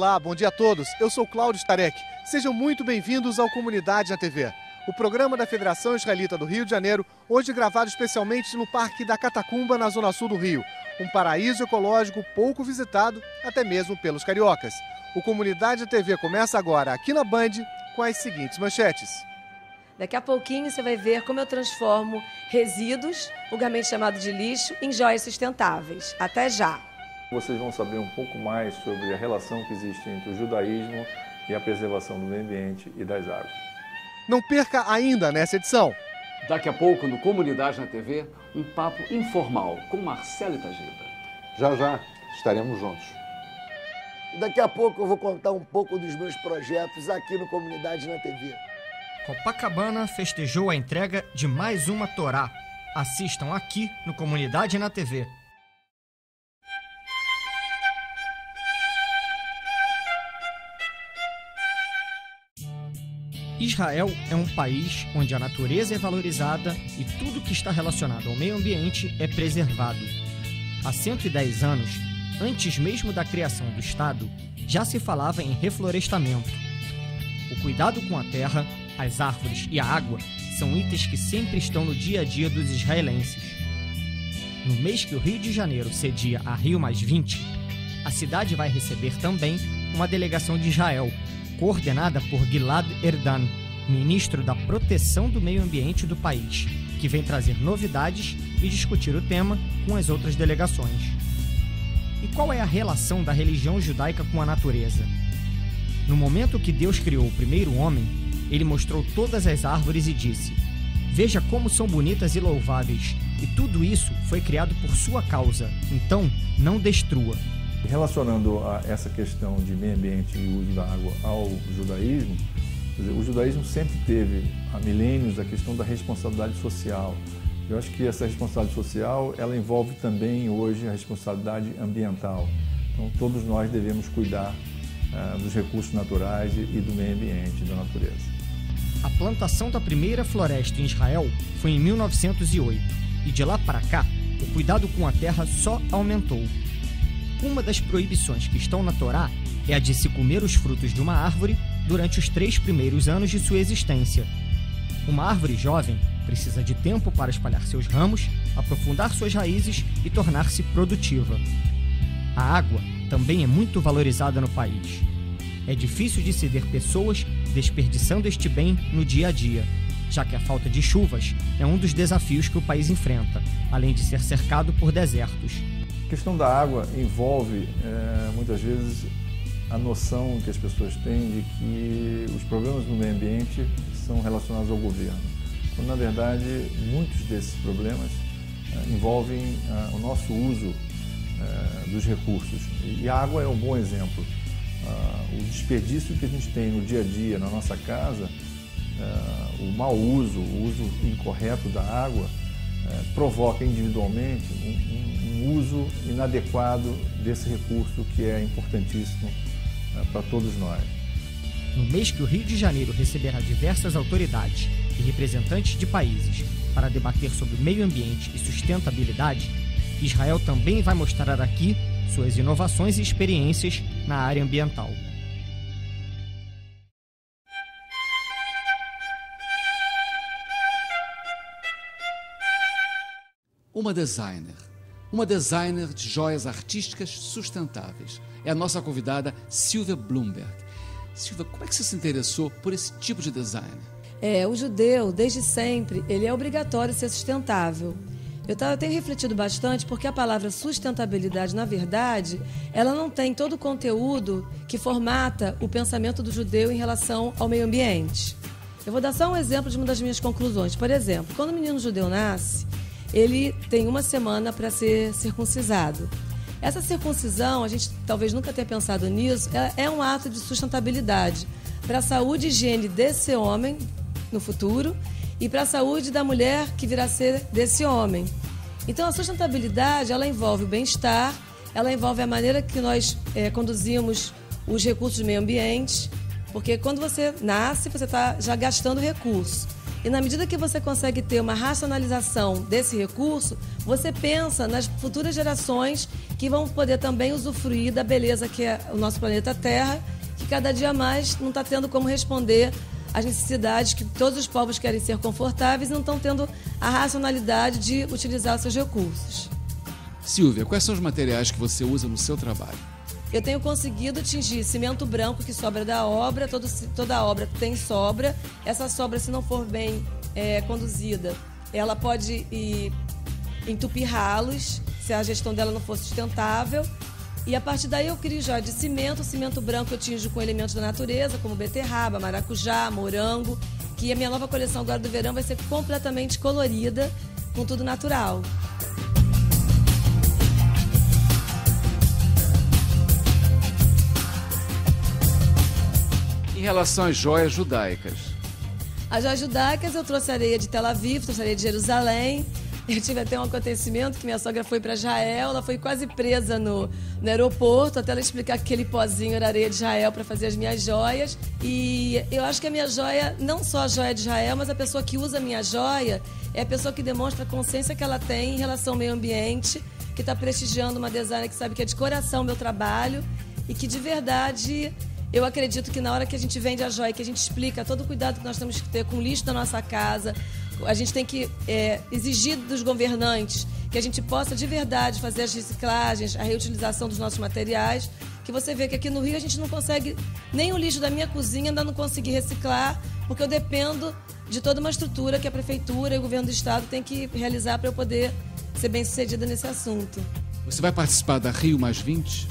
Olá, bom dia a todos. Eu sou Cláudio Starek. Sejam muito bem-vindos ao Comunidade na TV. O programa da Federação Israelita do Rio de Janeiro, hoje gravado especialmente no Parque da Catacumba, na zona sul do Rio. Um paraíso ecológico pouco visitado, até mesmo pelos cariocas. O Comunidade TV começa agora aqui na Band com as seguintes manchetes. Daqui a pouquinho você vai ver como eu transformo resíduos, vulgarmente chamado de lixo, em joias sustentáveis. Até já! Vocês vão saber um pouco mais sobre a relação que existe entre o judaísmo e a preservação do meio ambiente e das águas. Não perca ainda nessa edição. Daqui a pouco, no Comunidade na TV, um papo informal com Marcelo Itagida. Já já estaremos juntos. E daqui a pouco eu vou contar um pouco dos meus projetos aqui no Comunidade na TV. Copacabana festejou a entrega de mais uma Torá. Assistam aqui no Comunidade na TV. Israel é um país onde a natureza é valorizada e tudo que está relacionado ao meio ambiente é preservado. Há 110 anos, antes mesmo da criação do Estado, já se falava em reflorestamento. O cuidado com a terra, as árvores e a água são itens que sempre estão no dia a dia dos israelenses. No mês que o Rio de Janeiro cedia a Rio a cidade vai receber também uma delegação de Israel, coordenada por Gilad Erdan, ministro da Proteção do Meio Ambiente do país, que vem trazer novidades e discutir o tema com as outras delegações. E qual é a relação da religião judaica com a natureza? No momento que Deus criou o primeiro homem, ele mostrou todas as árvores e disse: Veja como são bonitas e louváveis, e tudo isso foi criado por sua causa, então não destrua. Relacionando a essa questão de meio ambiente e uso da água ao judaísmo, dizer, o judaísmo sempre teve há milênios a questão da responsabilidade social. Eu acho que essa responsabilidade social ela envolve também hoje a responsabilidade ambiental. Então todos nós devemos cuidar uh, dos recursos naturais e do meio ambiente, da natureza. A plantação da primeira floresta em Israel foi em 1908 e de lá para cá o cuidado com a terra só aumentou. Uma das proibições que estão na Torá é a de se comer os frutos de uma árvore durante os três primeiros anos de sua existência. Uma árvore jovem precisa de tempo para espalhar seus ramos, aprofundar suas raízes e tornar-se produtiva. A água também é muito valorizada no país. É difícil de se ver pessoas desperdiçando este bem no dia a dia, já que a falta de chuvas é um dos desafios que o país enfrenta, além de ser cercado por desertos. A questão da água envolve, é, muitas vezes, a noção que as pessoas têm de que os problemas do meio ambiente são relacionados ao governo. Quando, na verdade, muitos desses problemas é, envolvem é, o nosso uso dos recursos. E a água é um bom exemplo. o desperdício que a gente tem no dia a dia, na nossa casa, o mau uso, o uso incorreto da água, provoca individualmente um, um um uso inadequado desse recurso que é importantíssimo uh, para todos nós. No mês que o Rio de Janeiro receberá diversas autoridades e representantes de países para debater sobre meio ambiente e sustentabilidade, Israel também vai mostrar aqui suas inovações e experiências na área ambiental. Uma designer uma designer de joias artísticas sustentáveis. É a nossa convidada Silvia Bloomberg. Silvia, como é que você se interessou por esse tipo de design? É, o judeu, desde sempre, ele é obrigatório ser sustentável. Eu, eu tenho refletido bastante porque a palavra sustentabilidade, na verdade, ela não tem todo o conteúdo que formata o pensamento do judeu em relação ao meio ambiente. Eu vou dar só um exemplo de uma das minhas conclusões. Por exemplo, quando o menino judeu nasce, ele tem uma semana para ser circuncisado. Essa circuncisão, a gente talvez nunca tenha pensado nisso, é, é um ato de sustentabilidade para a saúde e higiene desse homem no futuro e para a saúde da mulher que virá ser desse homem. Então, a sustentabilidade ela envolve o bem-estar, ela envolve a maneira que nós é, conduzimos os recursos do meio ambiente, porque quando você nasce, você está já gastando recursos. E na medida que você consegue ter uma racionalização desse recurso, você pensa nas futuras gerações que vão poder também usufruir da beleza que é o nosso planeta Terra, que cada dia mais não está tendo como responder às necessidades que todos os povos querem ser confortáveis e não estão tendo a racionalidade de utilizar os seus recursos. Silvia, quais são os materiais que você usa no seu trabalho? Eu tenho conseguido atingir cimento branco que sobra da obra, todo, toda obra tem sobra. Essa sobra, se não for bem é, conduzida, ela pode ir, entupir se a gestão dela não for sustentável. E a partir daí eu crio já de cimento, cimento branco eu tinjo com elementos da natureza, como beterraba, maracujá, morango, que a minha nova coleção agora do verão vai ser completamente colorida, com tudo natural. Em relação às joias judaicas. As joias judaicas eu trouxe areia de Tel Aviv, trouxe areia de Jerusalém. Eu tive até um acontecimento que minha sogra foi para Israel, ela foi quase presa no, no aeroporto, até ela explicar que aquele pozinho era areia de Israel para fazer as minhas joias. E eu acho que a minha joia, não só a joia de Israel, mas a pessoa que usa a minha joia é a pessoa que demonstra a consciência que ela tem em relação ao meio ambiente, que está prestigiando uma designer que sabe que é de coração meu trabalho e que de verdade eu acredito que na hora que a gente vende a joia, que a gente explica todo o cuidado que nós temos que ter com o lixo da nossa casa, a gente tem que é, exigir dos governantes que a gente possa de verdade fazer as reciclagens, a reutilização dos nossos materiais. Que você vê que aqui no Rio a gente não consegue nem o lixo da minha cozinha ainda não consegui reciclar, porque eu dependo de toda uma estrutura que a prefeitura e o governo do estado tem que realizar para eu poder ser bem sucedida nesse assunto. Você vai participar da Rio Mais 20?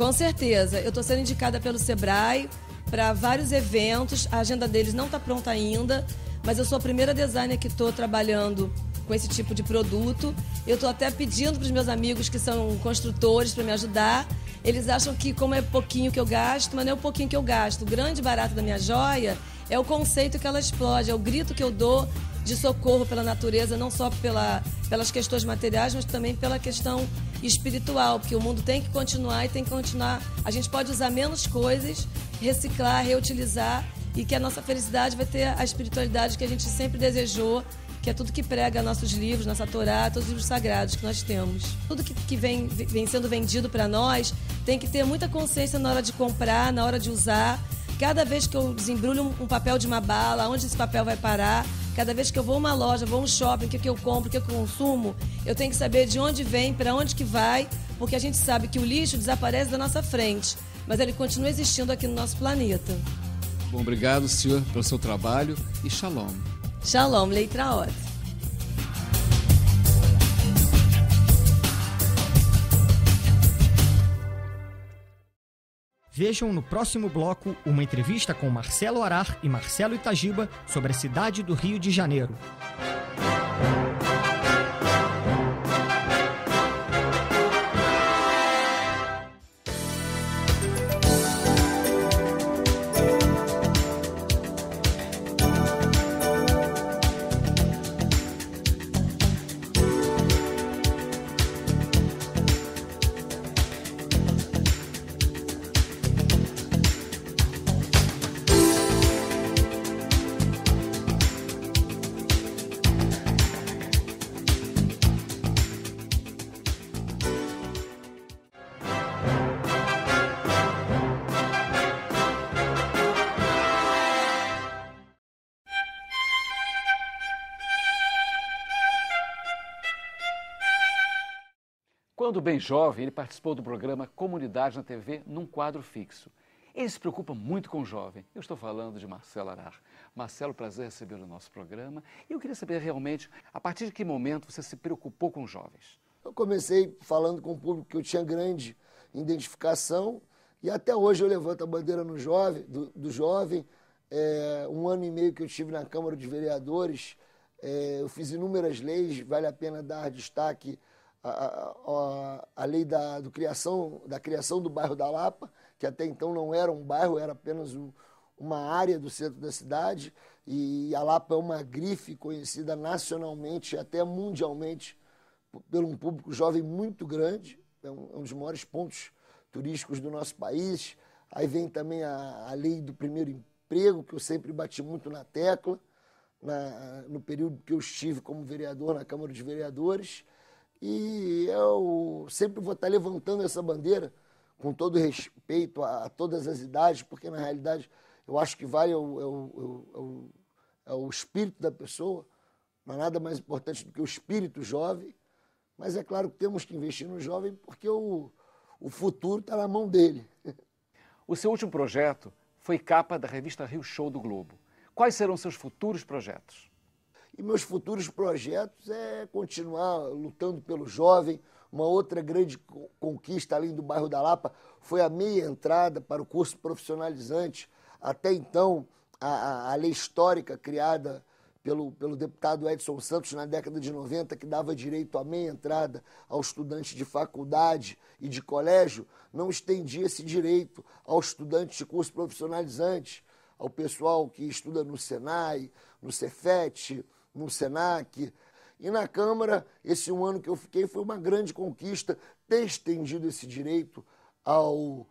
Com certeza. Eu estou sendo indicada pelo Sebrae para vários eventos. A agenda deles não está pronta ainda, mas eu sou a primeira designer que estou trabalhando com esse tipo de produto. Eu estou até pedindo para os meus amigos que são construtores para me ajudar. Eles acham que, como é pouquinho que eu gasto, mas não é o pouquinho que eu gasto. O grande barato da minha joia é o conceito que ela explode, é o grito que eu dou de socorro pela natureza, não só pela, pelas questões materiais, mas também pela questão espiritual, porque o mundo tem que continuar e tem que continuar. A gente pode usar menos coisas, reciclar, reutilizar e que a nossa felicidade vai ter a espiritualidade que a gente sempre desejou, que é tudo que prega nossos livros, nossa Torá, todos os livros sagrados que nós temos. Tudo que, que vem, vem sendo vendido para nós tem que ter muita consciência na hora de comprar, na hora de usar. Cada vez que eu desembrulho um, um papel de uma bala, onde esse papel vai parar, Cada vez que eu vou a uma loja, vou a um shopping, o que, que eu compro, o que, que eu consumo, eu tenho que saber de onde vem, para onde que vai, porque a gente sabe que o lixo desaparece da nossa frente, mas ele continua existindo aqui no nosso planeta. Bom, obrigado, senhor, pelo seu trabalho e shalom. Shalom, Leitraot. Vejam no próximo bloco uma entrevista com Marcelo Arar e Marcelo Itagiba sobre a cidade do Rio de Janeiro. Quando bem jovem, ele participou do programa Comunidade na TV num quadro fixo. Ele se preocupa muito com o jovem. Eu estou falando de Marcelo Arar. Marcelo, prazer receber no nosso programa. E eu queria saber realmente, a partir de que momento você se preocupou com os jovens? Eu comecei falando com o público que eu tinha grande identificação e até hoje eu levanto a bandeira no jovem, do, do jovem. É, um ano e meio que eu estive na Câmara de Vereadores, é, eu fiz inúmeras leis, vale a pena dar destaque a, a, a lei da, do criação, da criação do bairro da Lapa, que até então não era um bairro, era apenas um, uma área do centro da cidade. E a Lapa é uma grife conhecida nacionalmente e até mundialmente por um público jovem muito grande, é um, é um dos maiores pontos turísticos do nosso país. Aí vem também a, a lei do primeiro emprego, que eu sempre bati muito na tecla. na, no período que eu estive como vereador na Câmara dos Vereadores. E eu sempre vou estar levantando essa bandeira com todo respeito a, a todas as idades, porque na realidade eu acho que vale o, é o, é o, é o espírito da pessoa, não há nada mais importante do que o espírito jovem, mas é claro que temos que investir no jovem porque o, o futuro está na mão dele. O seu último projeto foi capa da revista Rio Show do Globo. Quais serão seus futuros projetos? E meus futuros projetos é continuar lutando pelo jovem. Uma outra grande conquista, além do bairro da Lapa, foi a meia entrada para o curso profissionalizante. Até então, a, a lei histórica criada pelo, pelo deputado Edson Santos na década de 90, que dava direito à meia entrada ao estudante de faculdade e de colégio, não estendia esse direito aos estudantes de curso profissionalizante, ao pessoal que estuda no Senai, no Cefet, no Senac. E na Câmara, esse um ano que eu fiquei foi uma grande conquista ter estendido esse direito ao,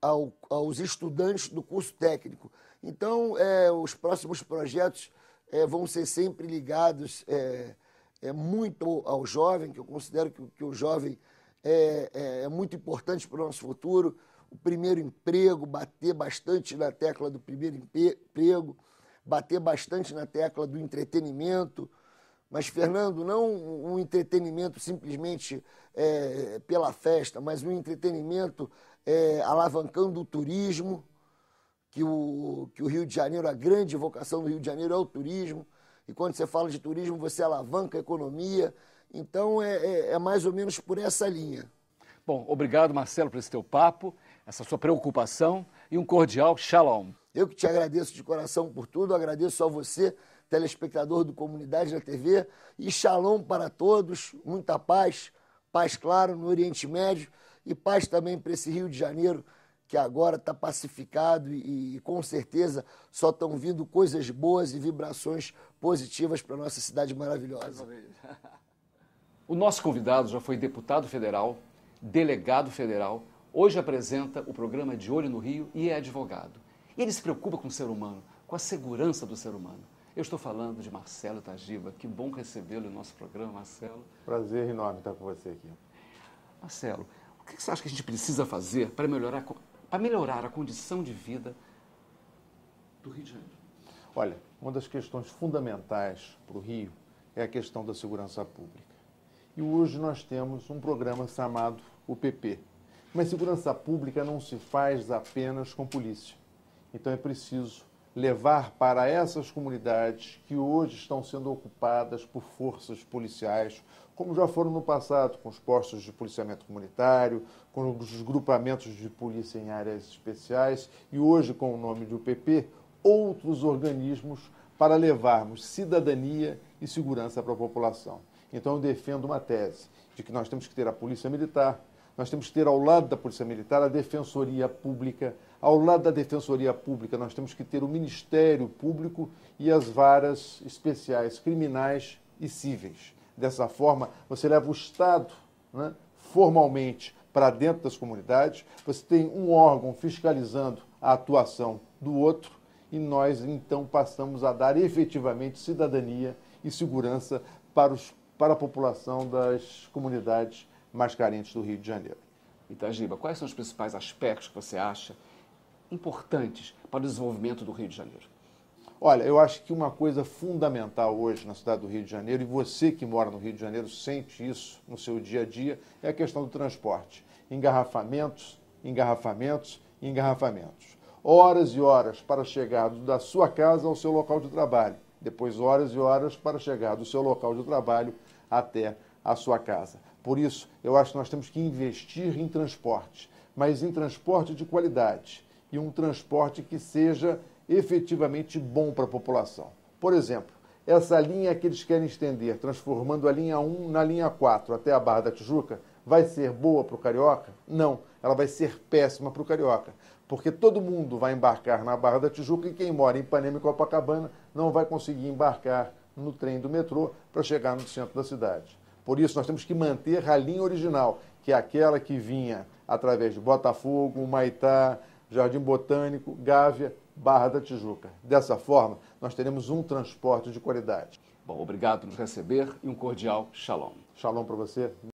ao, aos estudantes do curso técnico. Então, é, os próximos projetos é, vão ser sempre ligados é, é, muito ao jovem, que eu considero que, que o jovem é, é, é muito importante para o nosso futuro. O primeiro emprego, bater bastante na tecla do primeiro emprego, bater bastante na tecla do entretenimento. Mas, Fernando, não um entretenimento simplesmente é, pela festa, mas um entretenimento é, alavancando o turismo, que o, que o Rio de Janeiro, a grande vocação do Rio de Janeiro é o turismo. E quando você fala de turismo, você alavanca a economia. Então, é, é, é mais ou menos por essa linha. Bom, obrigado, Marcelo, por esse teu papo, essa sua preocupação e um cordial shalom. Eu que te agradeço de coração por tudo, agradeço a você, telespectador do Comunidade da TV, e shalom para todos, muita paz, paz, claro, no Oriente Médio, e paz também para esse Rio de Janeiro que agora está pacificado e, e, com certeza só estão vindo coisas boas e vibrações positivas para a nossa cidade maravilhosa. O nosso convidado já foi deputado federal, delegado federal, hoje apresenta o programa De Olho no Rio e é advogado. E ele se preocupa com o ser humano, com a segurança do ser humano. Eu estou falando de Marcelo Tagiba. Que bom recebê-lo no nosso programa, Marcelo. Prazer enorme estar com você aqui. Marcelo, o que você acha que a gente precisa fazer para melhorar para melhorar a condição de vida do Rio de Janeiro? Olha, uma das questões fundamentais para o Rio é a questão da segurança pública. E hoje nós temos um programa chamado UPP. Mas segurança pública não se faz apenas com polícia. Então é preciso levar para essas comunidades que hoje estão sendo ocupadas por forças policiais, como já foram no passado, com os postos de policiamento comunitário, com os grupamentos de polícia em áreas especiais e hoje com o nome de UPP, outros organismos para levarmos cidadania e segurança para a população. Então eu defendo uma tese de que nós temos que ter a polícia militar, nós temos que ter ao lado da polícia militar a defensoria pública, ao lado da defensoria pública nós temos que ter o Ministério Público e as varas especiais criminais e cíveis. Dessa forma, você leva o Estado né, formalmente para dentro das comunidades, você tem um órgão fiscalizando a atuação do outro e nós então passamos a dar efetivamente cidadania e segurança para, os, para a população das comunidades mais carentes do Rio de Janeiro. Itagiba, quais são os principais aspectos que você acha importantes para o desenvolvimento do Rio de Janeiro? Olha, eu acho que uma coisa fundamental hoje na cidade do Rio de Janeiro, e você que mora no Rio de Janeiro sente isso no seu dia a dia, é a questão do transporte. Engarrafamentos, engarrafamentos, engarrafamentos. Horas e horas para chegar da sua casa ao seu local de trabalho. Depois, horas e horas para chegar do seu local de trabalho até a sua casa. Por isso, eu acho que nós temos que investir em transporte, mas em transporte de qualidade e um transporte que seja efetivamente bom para a população. Por exemplo, essa linha que eles querem estender, transformando a linha 1 na linha 4 até a Barra da Tijuca, vai ser boa para o carioca? Não, ela vai ser péssima para o carioca, porque todo mundo vai embarcar na Barra da Tijuca e quem mora em Ipanema e Copacabana não vai conseguir embarcar no trem do metrô para chegar no centro da cidade. Por isso, nós temos que manter a linha original, que é aquela que vinha através de Botafogo, Maitá, Jardim Botânico, Gávea Barra da Tijuca. Dessa forma, nós teremos um transporte de qualidade. Bom, obrigado por nos receber e um cordial shalom. Shalom para você.